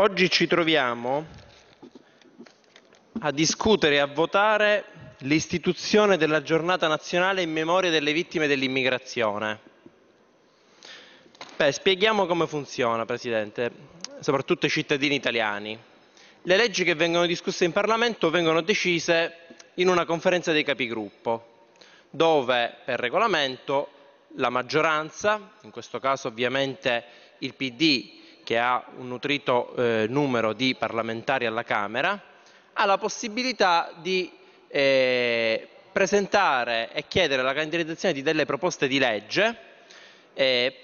Oggi ci troviamo a discutere e a votare l'istituzione della giornata nazionale in memoria delle vittime dell'immigrazione. Beh, spieghiamo come funziona, Presidente, soprattutto ai cittadini italiani. Le leggi che vengono discusse in Parlamento vengono decise in una conferenza dei capigruppo, dove per regolamento la maggioranza, in questo caso ovviamente il PD che ha un nutrito eh, numero di parlamentari alla Camera, ha la possibilità di eh, presentare e chiedere la candidazione di delle proposte di legge eh,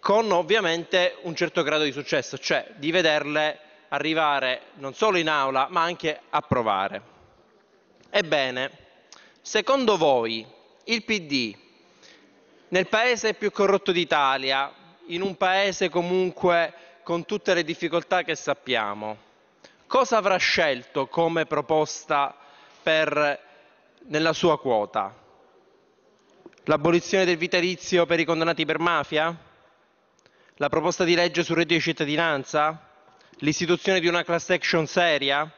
con ovviamente un certo grado di successo, cioè di vederle arrivare non solo in aula ma anche approvare. Ebbene, secondo voi il PD nel paese più corrotto d'Italia, in un paese comunque con tutte le difficoltà che sappiamo, cosa avrà scelto come proposta per, nella sua quota? L'abolizione del vitalizio per i condannati per mafia? La proposta di legge sul reddito di cittadinanza? L'istituzione di una class action seria?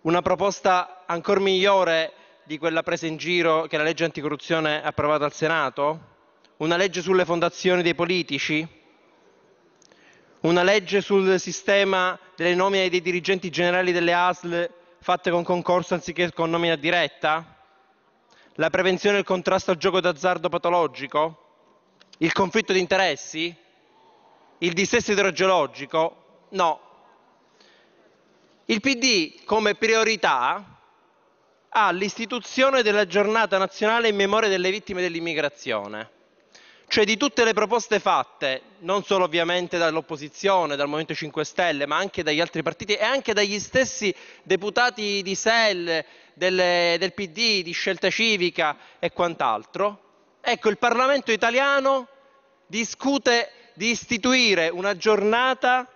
Una proposta ancora migliore di quella presa in giro che la legge anticorruzione approvata al Senato? Una legge sulle fondazioni dei politici? Una legge sul sistema delle nomine dei dirigenti generali delle ASL fatte con concorso anziché con nomina diretta? La prevenzione e il contrasto al gioco d'azzardo patologico? Il conflitto di interessi? Il dissesto idrogeologico? No. Il PD come priorità ha l'istituzione della giornata nazionale in memoria delle vittime dell'immigrazione cioè di tutte le proposte fatte, non solo ovviamente dall'opposizione, dal Movimento 5 Stelle, ma anche dagli altri partiti e anche dagli stessi deputati di SEL, del, del PD, di Scelta Civica e quant'altro, ecco il Parlamento italiano discute di istituire una giornata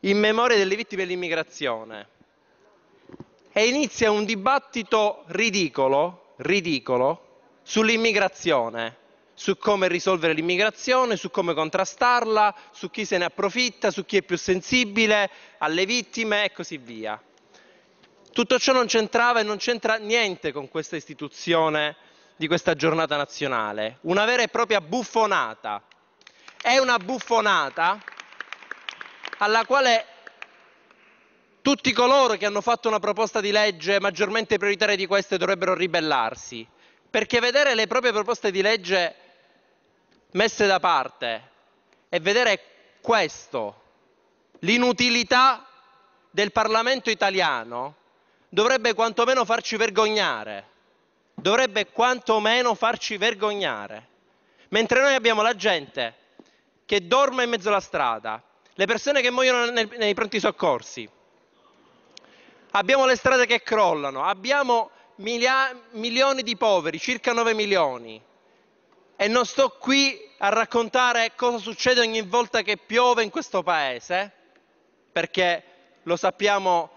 in memoria delle vittime dell'immigrazione. E inizia un dibattito ridicolo, ridicolo sull'immigrazione su come risolvere l'immigrazione, su come contrastarla, su chi se ne approfitta, su chi è più sensibile alle vittime e così via. Tutto ciò non c'entrava e non c'entra niente con questa istituzione di questa giornata nazionale, una vera e propria buffonata. È una buffonata alla quale tutti coloro che hanno fatto una proposta di legge maggiormente prioritaria di queste dovrebbero ribellarsi, perché vedere le proprie proposte di legge messe da parte e vedere questo, l'inutilità del Parlamento italiano, dovrebbe quantomeno farci vergognare. Dovrebbe quantomeno farci vergognare. Mentre noi abbiamo la gente che dorme in mezzo alla strada, le persone che muoiono nei, nei pronti soccorsi, abbiamo le strade che crollano, abbiamo milia- milioni di poveri, circa 9 milioni, e non sto qui a raccontare cosa succede ogni volta che piove in questo paese, perché lo sappiamo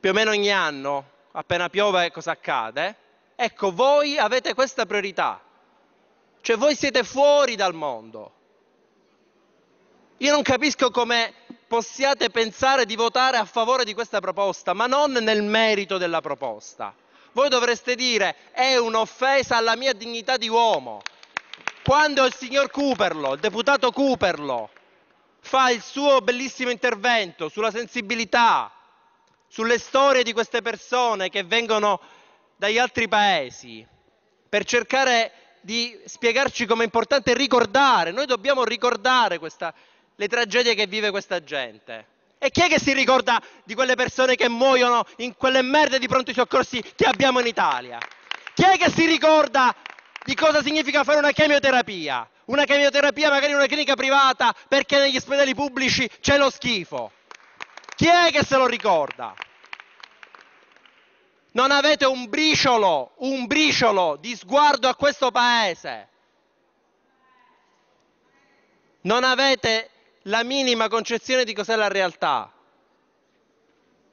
più o meno ogni anno, appena piove cosa accade. Ecco, voi avete questa priorità, cioè voi siete fuori dal mondo. Io non capisco come possiate pensare di votare a favore di questa proposta, ma non nel merito della proposta voi dovreste dire è un'offesa alla mia dignità di uomo. Quando il signor Cooperlo, il deputato Cooperlo, fa il suo bellissimo intervento sulla sensibilità, sulle storie di queste persone che vengono dagli altri paesi, per cercare di spiegarci come è importante ricordare, noi dobbiamo ricordare questa, le tragedie che vive questa gente. E chi è che si ricorda di quelle persone che muoiono in quelle merde di pronti soccorsi che abbiamo in Italia? Chi è che si ricorda di cosa significa fare una chemioterapia? Una chemioterapia magari in una clinica privata perché negli ospedali pubblici c'è lo schifo. Chi è che se lo ricorda? Non avete un briciolo, un briciolo di sguardo a questo paese. Non avete la minima concezione di cos'è la realtà.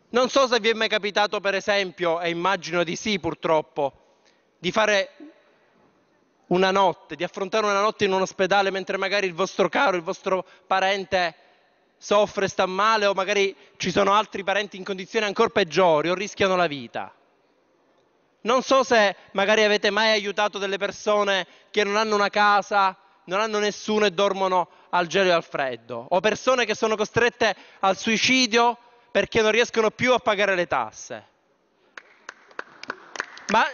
Non so se vi è mai capitato, per esempio, e immagino di sì purtroppo, di fare una notte, di affrontare una notte in un ospedale mentre magari il vostro caro, il vostro parente soffre, sta male o magari ci sono altri parenti in condizioni ancora peggiori o rischiano la vita. Non so se magari avete mai aiutato delle persone che non hanno una casa, non hanno nessuno e dormono al gelo e al freddo, o persone che sono costrette al suicidio perché non riescono più a pagare le tasse. Ma,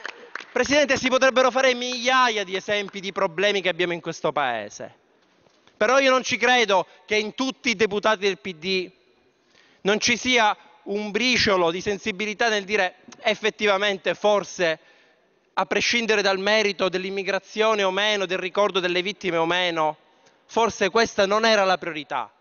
Presidente, si potrebbero fare migliaia di esempi di problemi che abbiamo in questo Paese. Però io non ci credo che in tutti i deputati del PD non ci sia un briciolo di sensibilità nel dire effettivamente forse a prescindere dal merito dell'immigrazione o meno, del ricordo delle vittime o meno, forse questa non era la priorità.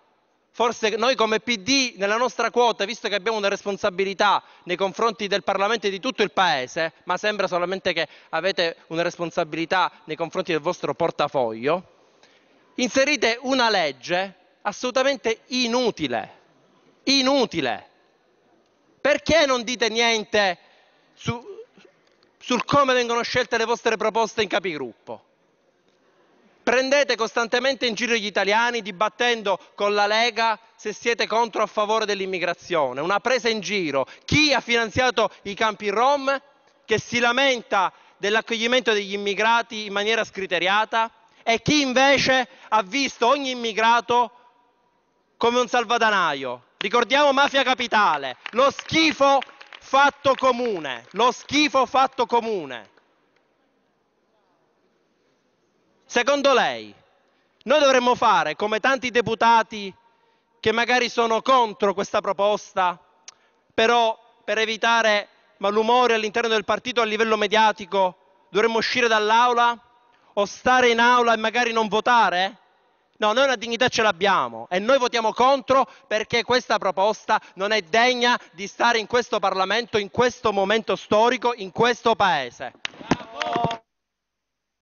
Forse noi come PD, nella nostra quota, visto che abbiamo una responsabilità nei confronti del Parlamento e di tutto il Paese, ma sembra solamente che avete una responsabilità nei confronti del vostro portafoglio, inserite una legge assolutamente inutile. Inutile. Perché non dite niente su, sul come vengono scelte le vostre proposte in capigruppo? Prendete costantemente in giro gli italiani dibattendo con la Lega se siete contro o a favore dell'immigrazione. Una presa in giro. Chi ha finanziato i campi Rom, che si lamenta dell'accoglimento degli immigrati in maniera scriteriata, e chi invece ha visto ogni immigrato come un salvadanaio. Ricordiamo Mafia Capitale, lo schifo fatto comune, lo schifo fatto comune. Secondo lei, noi dovremmo fare come tanti deputati che magari sono contro questa proposta, però per evitare malumori all'interno del partito a livello mediatico dovremmo uscire dall'aula o stare in aula e magari non votare? No, noi una dignità ce l'abbiamo e noi votiamo contro perché questa proposta non è degna di stare in questo Parlamento, in questo momento storico, in questo Paese.